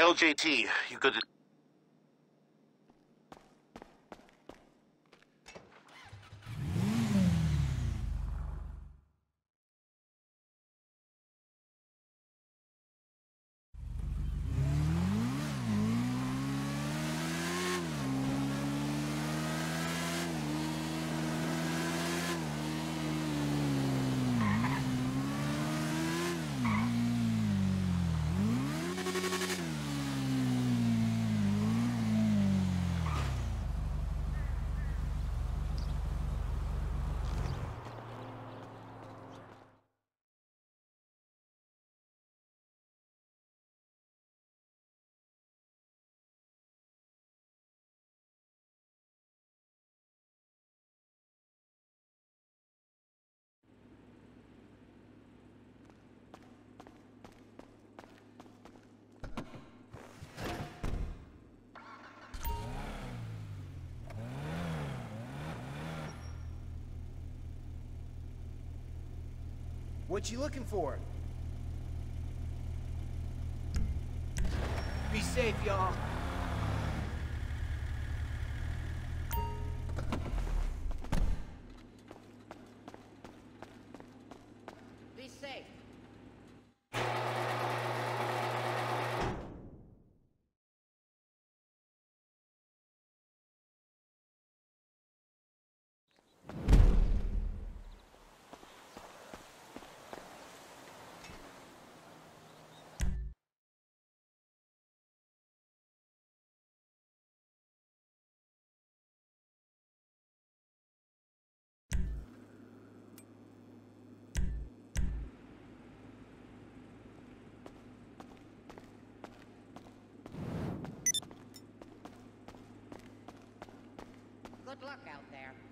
LJT, you good to... What you looking for? Be safe, y'all. Good luck out there.